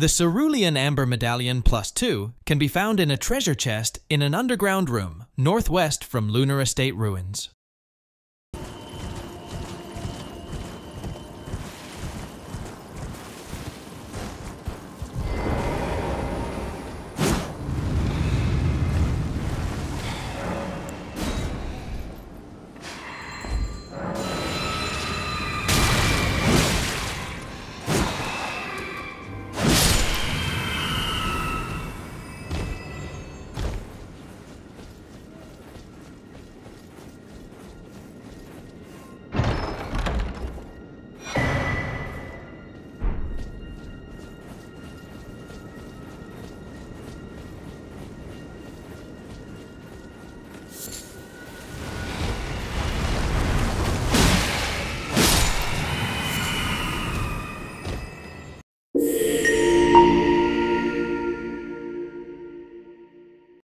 The Cerulean Amber Medallion Plus 2 can be found in a treasure chest in an underground room northwest from Lunar Estate ruins.